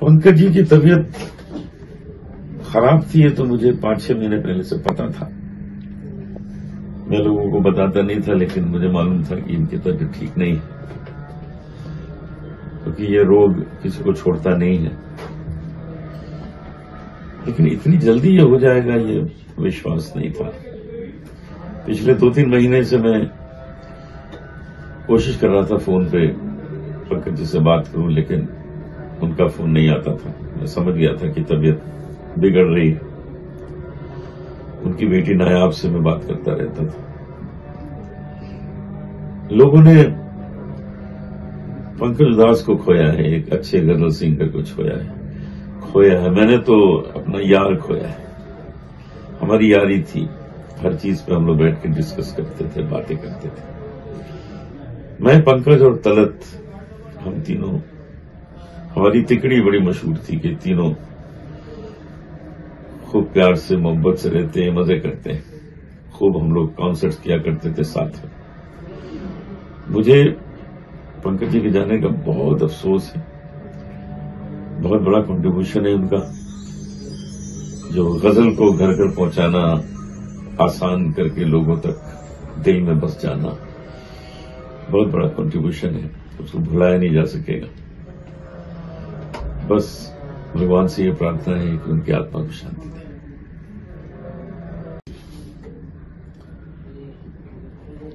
پنکج جی کی طبیعت خراب تھی تو مجھے پانچ چھ مہینے پہلے سے پتا تھا۔ میں لوگوں کو بتاتا نہیں تھا، لیکن مجھے معلوم تھا کہ ان کی طبیعت ٹھیک نہیں ہے۔ کیونکہ یہ روگ کسی کو چھوڑتا نہیں ہے۔ لیکن اتنی جلدی یہ ہو جائے گا، یہ وشواس نہیں تھا۔ پچھلے دو تین مہینے سے میں کوشش کر رہا تھا فون پہ پنکج جی سے بات کروں، لیکن ان کا فون نہیں آتا تھا۔ میں سمجھ گیا تھا کہ طبیعت بگڑ رہی ہے۔ ان کی بیٹی نایاب سے میں بات کرتا رہتا تھا۔ لوگوں نے پنکج داس کو کھویا ہے، ایک اچھے گرل سنگر کو کھویا ہے۔ کھویا ہے، میں نے تو اپنا یار کھویا ہے۔ ہماری یاری تھی۔ ہر چیز پہ ہم لوگ بیٹھ کے ڈسکس کرتے تھے، باتیں کرتے تھے۔ میں پنکج اور تلت، ہم تینوں ہماری تکڑی بڑی مشہور تھی کہ تینوں خوب پیار سے، محبت سے رہتے ہیں، مزے کرتے ہیں۔ خوب ہم لوگ کانسرٹ کیا کرتے تھے ساتھ میں۔ مجھے پنکج جی کے جانے کا بہت افسوس ہے۔ بہت بڑا کنٹریبیوشن ہے ان کا۔ جو غزل کو گھر گھر پہنچانا، آسان کر کے لوگوں تک دل میں بس جانا، بہت بڑا کنٹریبیوشن ہے۔ اس کو بھلایا نہیں جا سکے گا۔ بس بھگوان سے یہ پرارتھنا ہے کہ ان کی آتما کو شانتی دے۔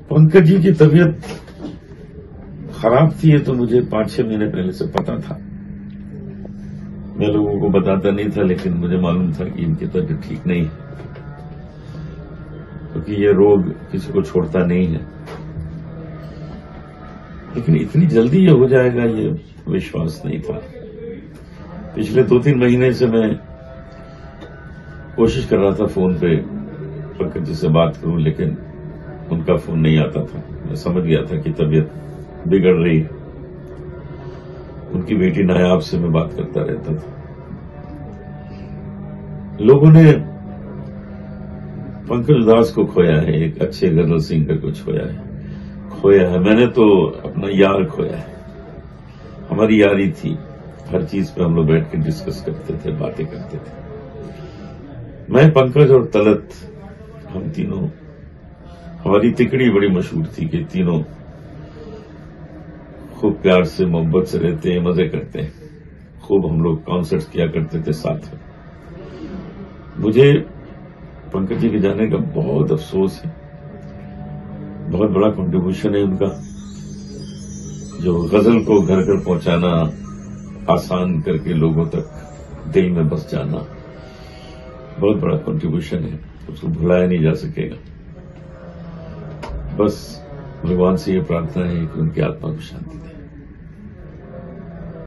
پنکج جی کی طبیعت خراب تھی یہ تو مجھے پانچ چھ مہینے پہلے سے پتا تھا۔ میں لوگوں کو بتاتا نہیں تھا، لیکن مجھے معلوم تھا کہ ان کی طبیعت ٹھیک نہیں ہے۔ کیونکہ یہ روگ کسی کو چھوڑتا نہیں ہے۔ لیکن اتنی جلدی یہ ہو جائے گا، یہ وشواس نہیں تھا۔ پچھلے دو تین مہینے سے میں کوشش کر رہا تھا فون پہ پنکج جی سے بات کروں، لیکن ان کا فون نہیں آتا تھا۔ میں سمجھ گیا تھا کہ طبیعت بگڑ رہی ہے۔ ان کی بیٹی نایاب سے میں بات کرتا رہتا تھا۔ لوگوں نے پنکج داس کو کھویا ہے، ایک اچھے گرل سنگر کو چھویا ہے۔ کھویا ہے، میں نے تو اپنا یار کھویا ہے۔ ہماری یاری تھی۔ ہر چیز پہ ہم لوگ بیٹھ کے ڈسکس کرتے تھے، باتیں کرتے تھے۔ میں پنکج اور تلت، ہم تینوں، ہماری تکڑی بڑی مشہور تھی کہ تینوں خوب پیار سے، محبت سے رہتے ہیں، مزے کرتے ہیں۔ خوب ہم لوگ کانسرٹ کیا کرتے تھے ساتھ میں۔ مجھے پنکج جی کے جانے کا بہت افسوس ہے۔ بہت بڑا کنٹریبیوشن ہے ان کا۔ جو غزل کو گھر گھر پہنچانا آسان کر کے لوگوں تک دل میں بس جانا بہت بڑا کنٹریبیوشن ہے۔ اس کو بھلایا نہیں جا سکے گا۔ بس، بھگوان سے یہ پرارتھنا ہے کہ ان کی آتما کو شانتی دے۔